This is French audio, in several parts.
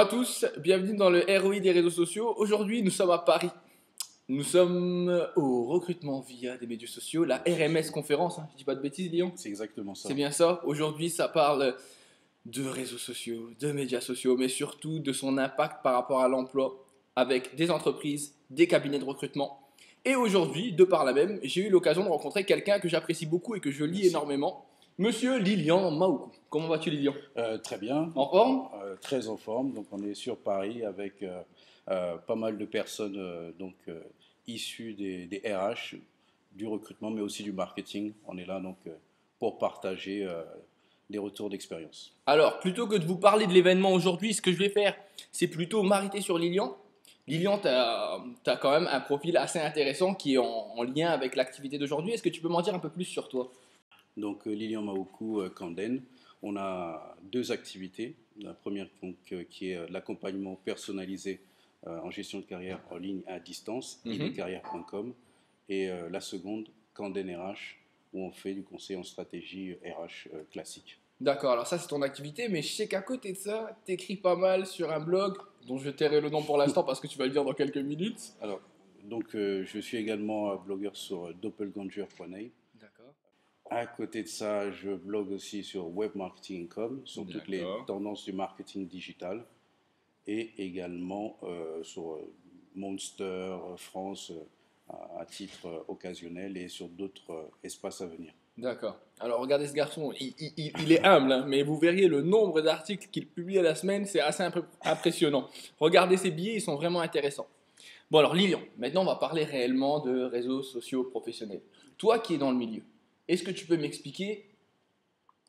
à tous, bienvenue dans le ROI des réseaux sociaux. Aujourd'hui, nous sommes à Paris. Nous sommes au recrutement via des médias sociaux, la RMS conférence, hein. je dis pas de bêtises Lyon C'est exactement ça. C'est bien ça. Aujourd'hui, ça parle de réseaux sociaux, de médias sociaux, mais surtout de son impact par rapport à l'emploi avec des entreprises, des cabinets de recrutement. Et aujourd'hui, de par la même, j'ai eu l'occasion de rencontrer quelqu'un que j'apprécie beaucoup et que je lis Merci. énormément, Monsieur Lilian Maoukou. Comment vas-tu Lilian? Euh, très bien. En forme? Euh, très en forme. Donc, on est sur Paris avec euh, pas mal de personnes donc, issues des, des RH, du recrutement, mais aussi du marketing. On est là donc pour partager des retours d'expérience. Alors, plutôt que de vous parler de l'événement aujourd'hui, ce que je vais faire, c'est plutôt m'arrêter sur Lilian. Lilian, tu as, quand même un profil assez intéressant qui est en, en lien avec l'activité d'aujourd'hui. Est-ce que tu peux m'en dire un peu plus sur toi? Donc, euh, Lilian Maoukou, euh, Canden, on a deux activités. La première donc, euh, qui est l'accompagnement personnalisé en gestion de carrière en ligne à distance, Mhm. idcarrière.com. Et euh, la seconde, Canden RH, où on fait du conseil en stratégie RH classique. D'accord, alors ça c'est ton activité, mais je sais qu'à côté de ça, tu écris pas mal sur un blog dont je tairai le nom pour l'instant parce que tu vas le dire dans quelques minutes. Alors, donc, euh, je suis également blogueur sur doppelganger.net. À côté de ça, je blogue aussi sur webmarketing.com, sur toutes les tendances du marketing digital et également euh, sur euh, Monster France euh, à, titre occasionnel et sur d'autres espaces à venir. D'accord. Alors regardez ce garçon, il, il- il- il est humble, hein, mais vous verriez le nombre d'articles qu'il publie à la semaine, c'est assez impressionnant. Regardez ses billets, ils sont vraiment intéressants. Bon alors Lilian, maintenant on va parler réellement de réseaux sociaux professionnels. Toi qui es dans le milieu, est-ce que tu peux m'expliquer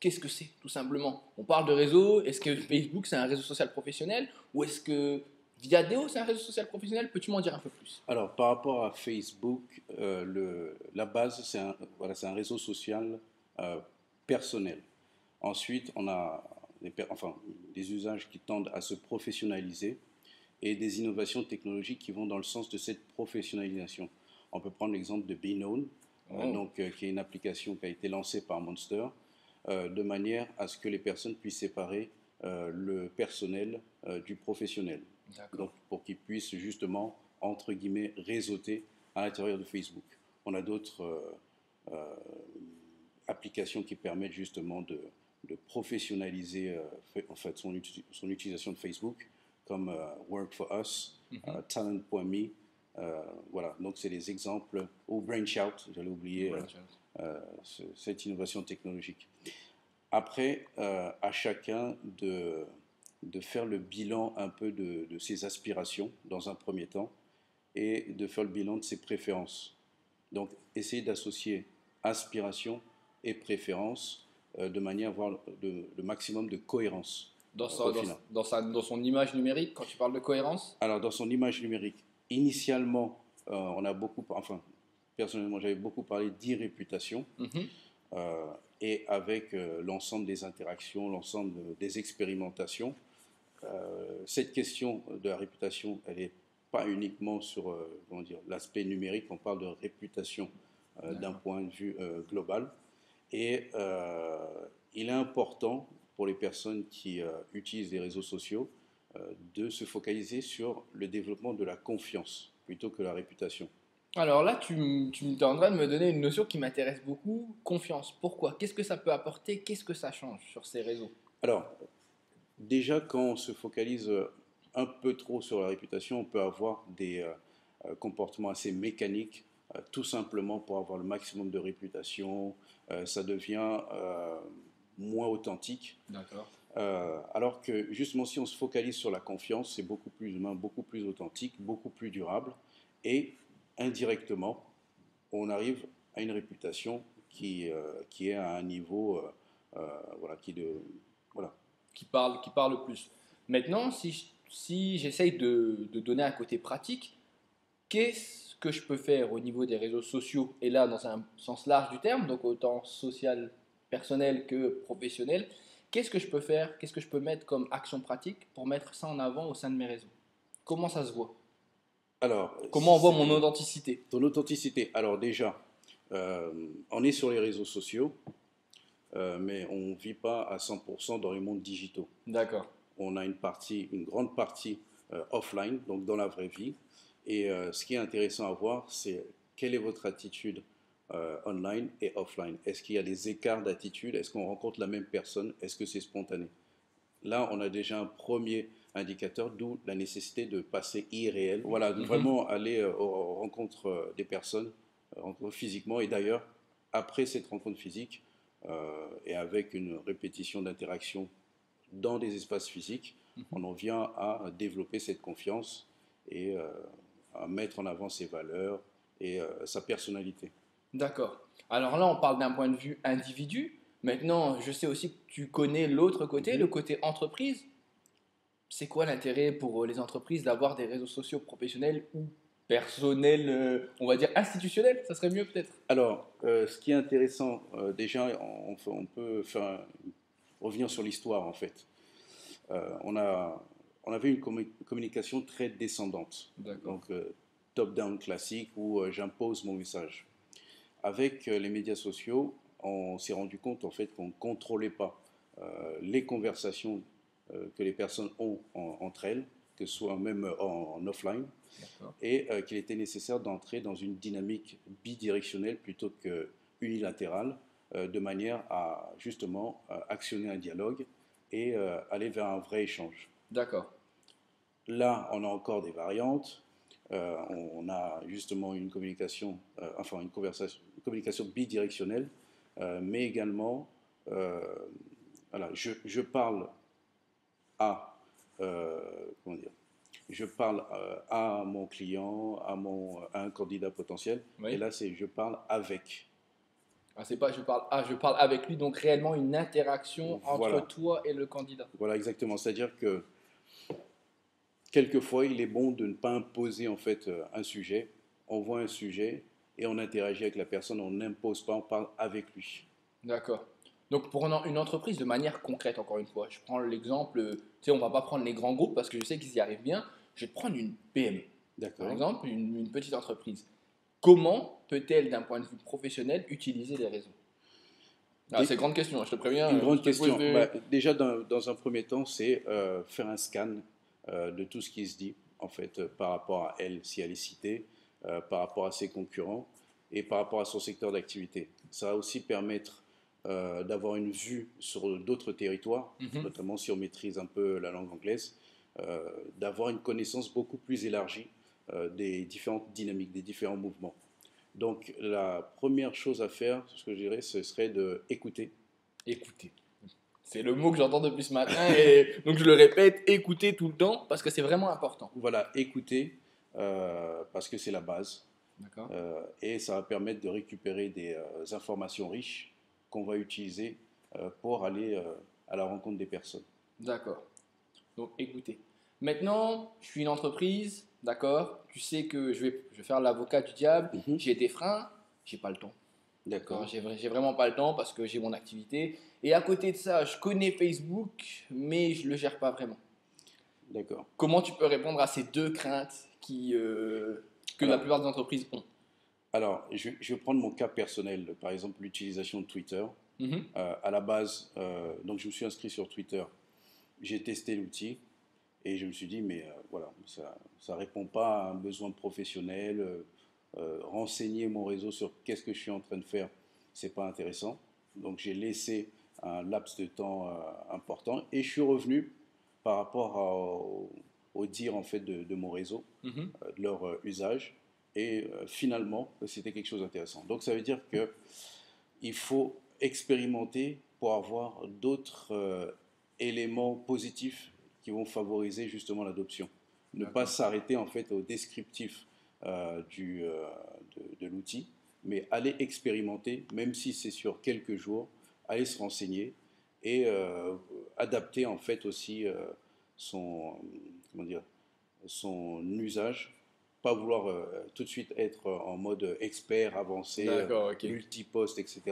qu'est-ce que c'est tout simplement? On parle de réseau, est-ce que Facebook c'est un réseau social professionnel? Ou est-ce que Viadeo c'est un réseau social professionnel? Peux-tu m'en dire un peu plus? Alors, par rapport à Facebook, euh, la base, c'est un, réseau social euh, personnel. Ensuite, on a des, usages qui tendent à se professionnaliser et des innovations technologiques qui vont dans le sens de cette professionnalisation. On peut prendre l'exemple de Beknown, Oh. donc, euh, qui est une application qui a été lancée par Monster, euh, de manière à ce que les personnes puissent séparer euh, le personnel euh, du professionnel donc pour qu'ils puissent justement, entre guillemets, réseauter à l'intérieur de Facebook. On a d'autres euh, euh, applications qui permettent justement de, de professionnaliser euh, en fait, son, uti- son utilisation de Facebook, comme euh, Work for Us, Mhm. euh, Talent.me. euh, voilà, donc c'est des exemples, ou BrainShout, j'allais oublier euh, euh, ce- cette innovation technologique. Après, à chacun de, de faire le bilan un peu de, de ses aspirations dans un premier temps et de faire le bilan de ses préférences. Donc, essayer d'associer aspiration et préférence euh, de manière à avoir le, le maximum de cohérence. Dans, Au sa- dans son image numérique, quand tu parles de cohérence? Alors, dans son image numérique, initialement, euh, on a beaucoup, enfin, personnellement, j'avais beaucoup parlé d'e-réputation. Mhm. Euh, et avec euh, l'ensemble des interactions, l'ensemble de- des expérimentations. Cette question de la réputation, elle n'est pas uniquement sur comment dire, l'aspect numérique, on parle de réputation d'un point de vue global. Et il est important pour les personnes qui utilisent les réseaux sociaux de se focaliser sur le développement de la confiance plutôt que la réputation. Alors là, tu, m- tu es en train de me donner une notion qui m'intéresse beaucoup, confiance. Pourquoi? Qu'est-ce que ça peut apporter? Qu'est-ce que ça change sur ces réseaux? Alors, déjà, quand on se focalise euh, un peu trop sur la réputation, on peut avoir des euh, euh, comportements assez mécaniques, euh, tout simplement pour avoir le maximum de réputation. Euh, ça devient euh, moins authentique. D'accord. Euh, alors que justement, si on se focalise sur la confiance, c'est beaucoup plus humain, beaucoup plus authentique, beaucoup plus durable. Et indirectement, on arrive à une réputation qui, euh, qui est à un niveau, euh, voilà, qui de, voilà, Qui parle, qui parle le plus. Maintenant, si, si j'essaye de, de donner un côté pratique, qu'est-ce que je peux faire au niveau des réseaux sociaux? Et là, dans un sens large du terme, donc autant social, personnel que professionnel, qu'est-ce que je peux faire Qu'est-ce que je peux mettre comme action pratique pour mettre ça en avant au sein de mes réseaux Comment ça se voit? Alors, Comment on voit mon authenticité? Ton authenticité. Alors déjà, euh, on est sur les réseaux sociaux, euh, mais on ne vit pas à 100% dans les mondes digitaux. D'accord. on a une partie, une grande partie euh, offline, donc dans la vraie vie. Et ce qui est intéressant à voir, c'est quelle est votre attitude euh, online et offline. Est-ce qu'il y a des écarts d'attitude? Est-ce qu'on rencontre la même personne? Est-ce que c'est spontané? Là, on a déjà un premier indicateur, d'où la nécessité de passer irréel. Voilà, de Mhm. vraiment aller euh, aux rencontres des personnes, euh, physiquement. Et d'ailleurs, après cette rencontre physique, euh, et avec une répétition d'interaction dans des espaces physiques, Mhm. on en vient à développer cette confiance et euh, à mettre en avant ses valeurs et euh, sa personnalité. D'accord. Alors là, on parle d'un point de vue individu. Maintenant, je sais aussi que tu connais l'autre côté, Mhm. le côté entreprise. C'est quoi l'intérêt pour euh, les entreprises d'avoir des réseaux sociaux professionnels ou personnels, euh, on va dire institutionnels? Ça serait mieux peut-être Alors, euh, ce qui est intéressant, euh, déjà, on, on peut faire revenir sur l'histoire en fait. Euh, on, a, on avait une commu- communication très descendante. Donc top-down classique où j'impose mon message. Avec euh, les médias sociaux, on s'est rendu compte en fait qu'on ne contrôlait pas euh, les conversations euh, que les personnes ont en- entre elles, que ce soit même en, en offline, et euh, qu'il était nécessaire d'entrer dans une dynamique bidirectionnelle plutôt que unilatérale, de manière à justement actionner un dialogue et aller vers un vrai échange. D'accord. Là, on a encore des variantes. Euh, on, on a justement une communication, euh, enfin une, conversation, une communication bidirectionnelle, euh, mais également, voilà, je, je parle à, comment dire, je parle à mon client, à, mon, à un candidat potentiel, Oui. et là c'est je parle avec. Ah, c'est pas je parle, ah, je parle avec lui, donc réellement une interaction entre Voilà. toi et le candidat. Voilà, exactement. C'est-à-dire que quelquefois, il est bon de ne pas imposer en fait euh, un sujet. On voit un sujet et on interagit avec la personne, on n'impose pas, on parle avec lui. D'accord. Donc pour une entreprise, de manière concrète, encore une fois, je prends l'exemple, euh, tu sais, on va pas prendre les grands groupes parce que je sais qu'ils y arrivent bien. Je vais te prendre une PME, par exemple, une, une petite entreprise. Comment peut-elle, d'un point de vue professionnel, utiliser les réseaux? Ah, C'est une grande question, je te préviens. Une euh, grande question. Bah, déjà, dans, dans un premier temps, c'est euh, faire un scan de tout ce qui se dit, en fait, euh, par rapport à elle, si elle est citée, euh, par rapport à ses concurrents et par rapport à son secteur d'activité. Ça va aussi permettre euh, d'avoir une vue sur d'autres territoires, Mhm. notamment si on maîtrise un peu la langue anglaise, euh, d'avoir une connaissance beaucoup plus élargie euh, des différentes dynamiques, des différents mouvements. Donc, la première chose à faire, ce que je dirais, ce serait d'écouter. Écouter. C'est le mot que j'entends depuis ce matin et donc je le répète, écouter tout le temps parce que c'est vraiment important. Voilà, écouter, euh, parce que c'est la base, euh, et ça va permettre de récupérer des euh, informations riches qu'on va utiliser pour aller à la rencontre des personnes. D'accord. Donc écoutez. Maintenant, je suis une entreprise, d'accord Tu sais que je vais, je vais faire l'avocat du diable. Mhm. J'ai des freins, j'ai pas le temps. D'accord. J'ai vra- j'ai vraiment pas le temps parce que j'ai mon activité. Et à côté de ça, je connais Facebook, mais je le gère pas vraiment. D'accord. Comment tu peux répondre à ces deux craintes qui, euh, que la plupart des entreprises ont? Alors, je, je vais prendre mon cas personnel, par exemple l'utilisation de Twitter. Mhm. Euh, à la base, euh, donc je me suis inscrit sur Twitter. J'ai testé l'outil et je me suis dit, mais voilà, ça ne répond pas à un besoin professionnel. Euh, renseigner mon réseau sur qu'est-ce que je suis en train de faire, c'est pas intéressant. Donc j'ai laissé un laps de temps euh, important et je suis revenu par rapport à- au, au dire en fait de, de mon réseau, Mhm. euh, de leur usage. Et finalement, c'était quelque chose d'intéressant. Donc ça veut dire que il faut expérimenter pour avoir d'autres éléments positifs qui vont favoriser justement l'adoption. Ne pas s'arrêter en fait au descriptif du, euh, de, de l'outil, mais aller expérimenter, même si c'est sur quelques jours, aller se renseigner et euh, adapter en fait aussi euh, son, comment dire, son usage. Pas vouloir euh, tout de suite être en mode expert, avancé, D'accord, ok. multiposte, etc.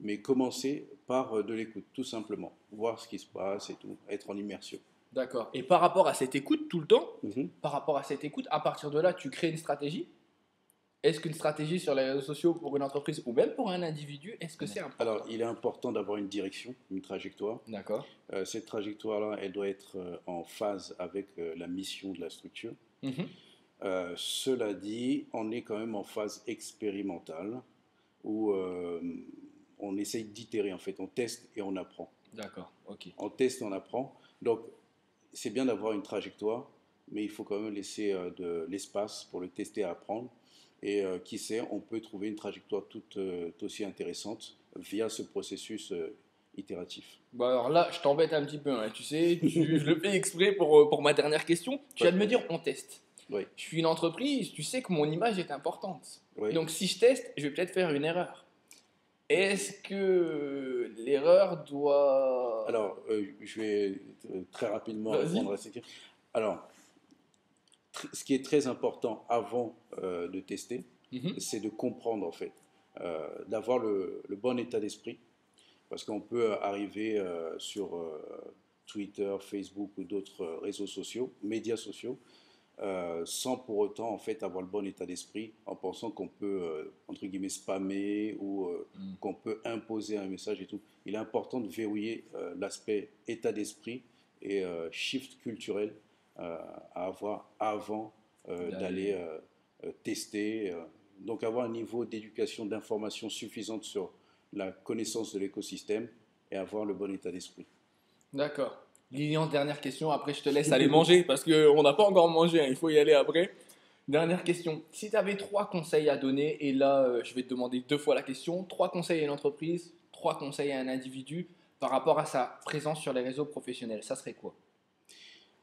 Mais commencer par euh, de l'écoute, tout simplement. Voir ce qui se passe et tout, être en immersion. D'accord. Et par rapport à cette écoute tout le temps, Mhm. par rapport à cette écoute, à partir de là, tu crées une stratégie Est-ce qu'une stratégie sur les réseaux sociaux pour une entreprise ou même pour un individu, est-ce que c'est important? Alors, il est important d'avoir une direction, une trajectoire. D'accord. Euh, cette trajectoire-là, elle doit être euh, en phase avec euh, la mission de la structure. Mhm. Euh, cela dit, on est quand même en phase expérimentale où euh, on essaye d'itérer en fait, on teste et on apprend. D'accord, ok. On teste et on apprend. Donc, c'est bien d'avoir une trajectoire, mais il faut quand même laisser euh, de l'espace pour le tester et apprendre. Et euh, qui sait, on peut trouver une trajectoire tout euh, aussi intéressante via ce processus itératif. Bon alors là, je t'embête un petit peu, hein, tu sais, tu- je le fais exprès pour, pour ma dernière question. Tu viens de me dire on teste. Oui. Je suis une entreprise, tu sais que mon image est importante. Oui. Donc si je teste, je vais peut-être faire une erreur. Est-ce que l'erreur doit... Alors, euh, je vais euh, très rapidement répondre à cette question. Alors, ce qui est très important avant euh, de tester, Mhm. c'est de comprendre en fait, euh, d'avoir le, le bon état d'esprit, parce qu'on peut arriver sur Twitter, Facebook ou d'autres réseaux sociaux, médias sociaux, euh, sans pour autant en fait avoir le bon état d'esprit, en pensant qu'on peut euh, entre guillemets spammer ou euh, Mm. qu'on peut imposer un message et tout. Il est important de verrouiller euh, l'aspect état d'esprit et shift culturel à avoir avant D'aller- tester. donc avoir un niveau d'éducation, d'information suffisante sur la connaissance de l'écosystème et avoir le bon état d'esprit. D'accord. Lilian, dernière question, après je te laisse aller manger, parce qu'on n'a pas encore mangé, hein, il faut y aller après. Dernière question. Si tu avais trois conseils à donner, et là euh, je vais te demander deux fois la question, trois conseils à une entreprise, trois conseils à un individu par rapport à sa présence sur les réseaux professionnels, ça serait quoi?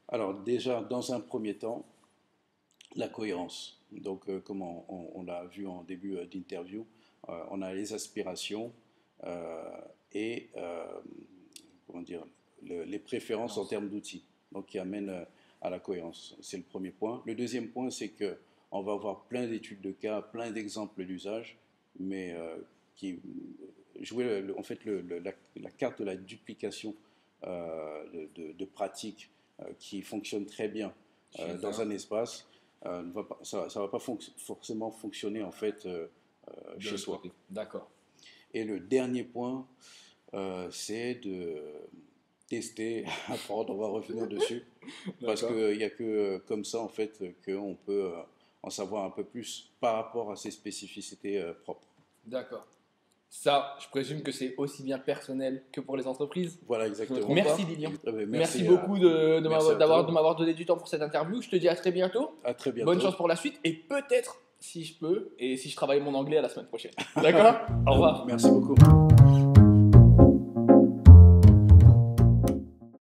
Alors déjà, dans un premier temps, la cohérence. Donc, euh, comme on, on- on l'a vu en début euh, d'interview, euh, on a les aspirations euh, et euh, comment dire, le- les préférences en termes d'outils, donc qui amènent euh, à la cohérence. C'est le premier point. Le deuxième point, c'est que on va avoir plein d'études de cas, plein d'exemples d'usage, mais euh, qui jouer le- en fait le- le- la, la carte de la duplication euh, de, pratiques euh, qui fonctionne très bien dans un- espace, euh, ne va pas, ça ne va pas fonc- forcément fonctionner en fait chez soi. D'accord. Et le dernier point, c'est de tester, apprendre, on va revenir dessus, parce qu'il n'y a que euh, comme ça en fait qu'on peut euh, en savoir un peu plus par rapport à ses spécificités euh, propres. D'accord. Ça, je présume que c'est aussi bien personnel que pour les entreprises. Voilà exactement. Merci Lilian. Ah ben, Merci, beaucoup de, de m'avoir donné du temps pour cette interview. Je te dis à très bientôt. À très bientôt. Bonne chance pour la suite et peut-être, si je peux, et si je travaille mon anglais à la semaine prochaine. D'accord? Au revoir. Merci beaucoup.